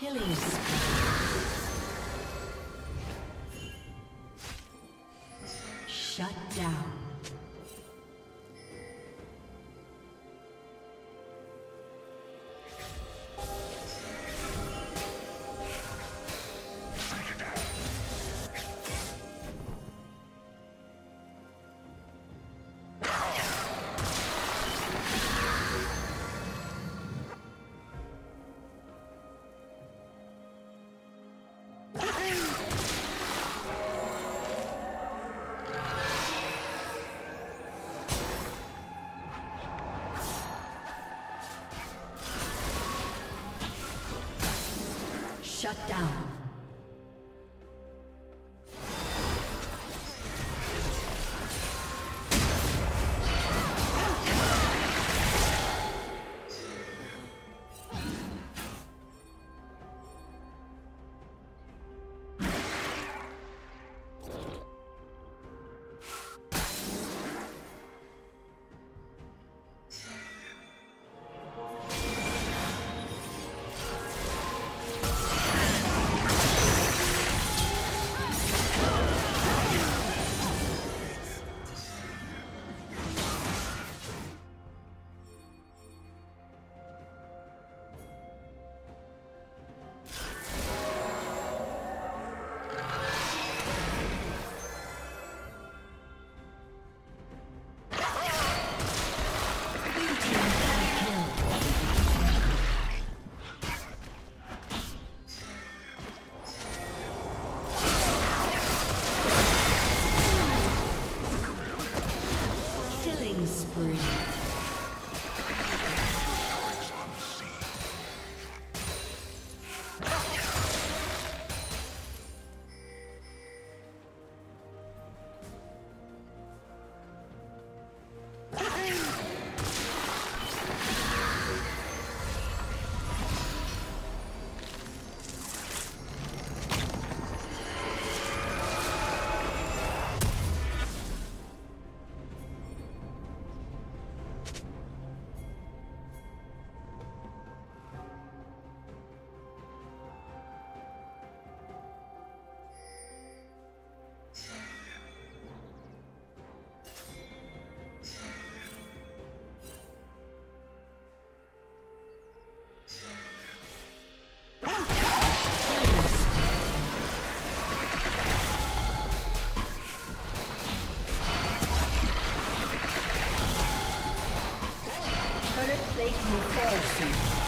Killing Shut down. Shut down. spree. Lady will fall soon.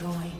Destroyed.